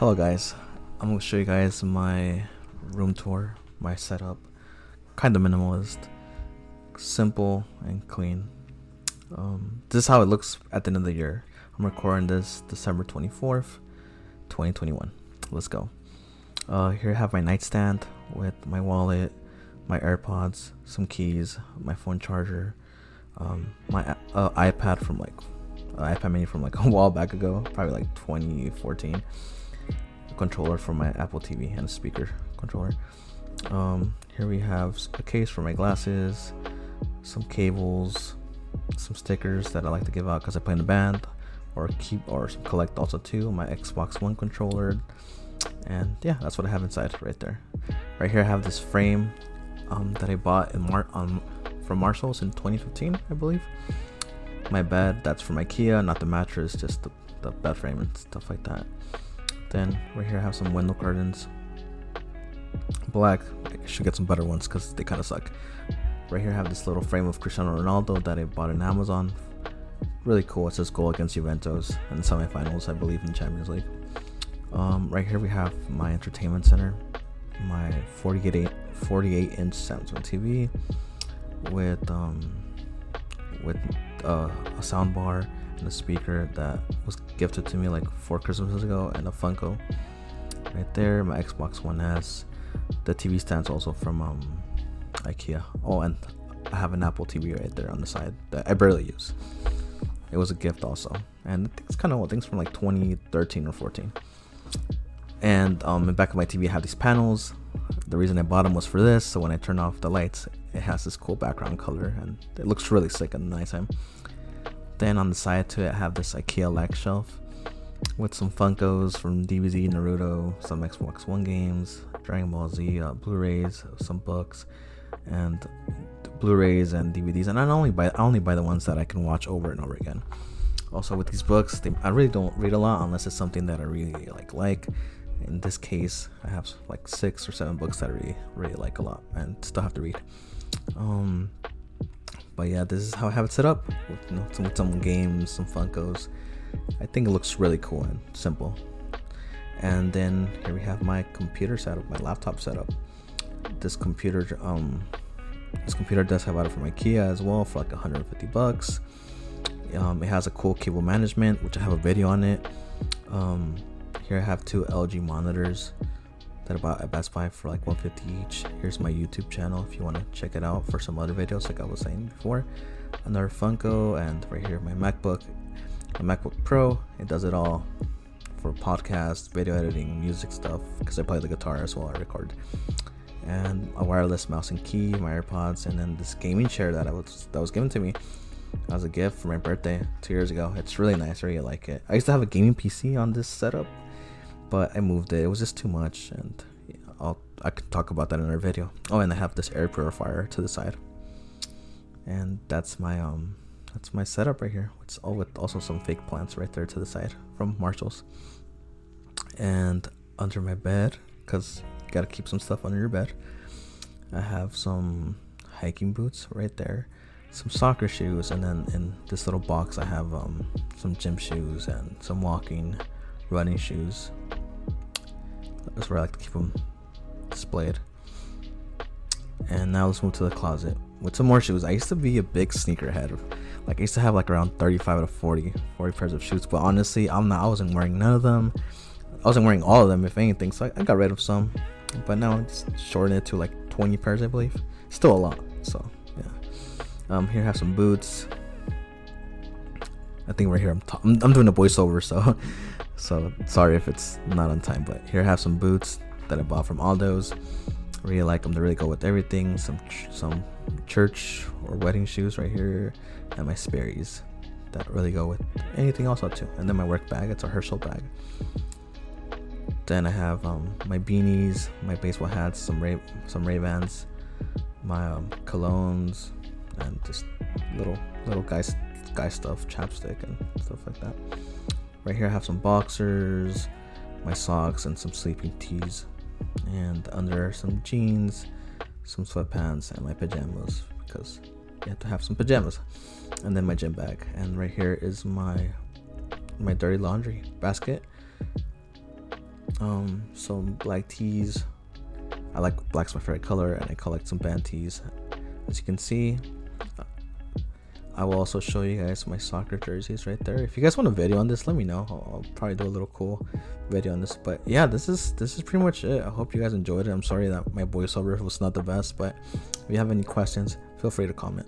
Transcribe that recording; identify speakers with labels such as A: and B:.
A: Hello guys, I'm gonna show you guys my room tour, my setup. Kind of minimalist, simple and clean. Um, this is how it looks at the end of the year. I'm recording this December 24th, 2021. Let's go. Uh, here I have my nightstand with my wallet, my AirPods, some keys, my phone charger, um, my uh, iPad from like uh, iPad mini from like a while back ago, probably like 2014 controller for my Apple TV and a speaker controller. Um, here we have a case for my glasses, some cables, some stickers that I like to give out because I play in the band, or keep or collect also too. My Xbox One controller, and yeah, that's what I have inside right there. Right here I have this frame um, that I bought in Mar um, from Marshalls in 2015, I believe. My bed, that's from IKEA, not the mattress, just the, the bed frame and stuff like that. Then right here I have some window curtains. Black. I should get some better ones because they kind of suck. Right here I have this little frame of Cristiano Ronaldo that I bought in Amazon. Really cool. It says goal against Juventus in the semifinals, I believe, in the Champions League. Um, right here we have my entertainment center, my 48 48 inch Samsung TV with um, with uh, a sound bar a speaker that was gifted to me like four Christmases ago, and a Funko right there. My Xbox One S. The TV stand's also from um, IKEA. Oh, and I have an Apple TV right there on the side that I barely use. It was a gift also, and it's kind of old. Things from like 2013 or 14. And um, in the back of my TV, I have these panels. The reason I bought them was for this. So when I turn off the lights, it has this cool background color, and it looks really sick in the nighttime. Then on the side to it, I have this IKEA leg shelf with some Funkos from DBZ, Naruto, some Xbox One games, Dragon Ball Z, uh, Blu-rays, some books, and Blu-rays and DVDs. And I only buy I only buy the ones that I can watch over and over again. Also with these books, they, I really don't read a lot unless it's something that I really like. Like in this case, I have like six or seven books that I really really like a lot and still have to read. Um, but yeah, this is how I have it set up with, you know, some, with some games, some Funkos. I think it looks really cool and simple. And then here we have my computer setup, my laptop setup. This computer, um, this computer does have out from IKEA as well for like 150 bucks. Um, it has a cool cable management, which I have a video on it. Um, here I have two LG monitors that I bought at Best Buy for like 150 each. Here's my YouTube channel if you want to check it out for some other videos like I was saying before. Another Funko and right here my MacBook, my MacBook Pro. It does it all for podcast, video editing, music stuff because I play the guitar as well. I record and a wireless mouse and key, my AirPods, and then this gaming chair that I was that was given to me as a gift for my birthday two years ago. It's really nice. I really like it. I used to have a gaming PC on this setup but I moved it. It was just too much, and I'll I could talk about that in another video. Oh, and I have this air purifier to the side, and that's my um that's my setup right here. It's all with also some fake plants right there to the side from Marshalls, and under my bed because you gotta keep some stuff under your bed. I have some hiking boots right there, some soccer shoes, and then in this little box I have um some gym shoes and some walking running shoes that's where I like to keep them displayed. And now let's move to the closet with some more shoes. I used to be a big sneakerhead. Like I used to have like around 35 to 40, 40 pairs of shoes. But honestly, I'm not. I wasn't wearing none of them. I wasn't wearing all of them, if anything. So I, I got rid of some. But now it's shortened it to like 20 pairs, I believe. Still a lot. So yeah. Um, here I have some boots. I think right here I'm, t- I'm, I'm doing a voiceover, so so sorry if it's not on time, but here I have some boots that I bought from Aldo's. Really like them. They really go with everything. Some ch- some church or wedding shoes right here, and my Sperry's that really go with anything else too. And then my work bag. It's a Herschel bag. Then I have um, my beanies, my baseball hats, some Ray some Ray Bans, my um, colognes, and just little little guy guy stuff, chapstick and stuff like that. Right here I have some boxers, my socks, and some sleeping tees. And under some jeans, some sweatpants, and my pajamas because you have to have some pajamas. And then my gym bag. And right here is my my dirty laundry basket. Um, some black tees. I like black's my favorite color, and I collect some band tees. As you can see, I will also show you guys my soccer jerseys right there. If you guys want a video on this, let me know. I'll, I'll, probably do a little cool video on this. But yeah, this is this is pretty much it. I hope you guys enjoyed it. I'm sorry that my voiceover was not the best, but if you have any questions, feel free to comment.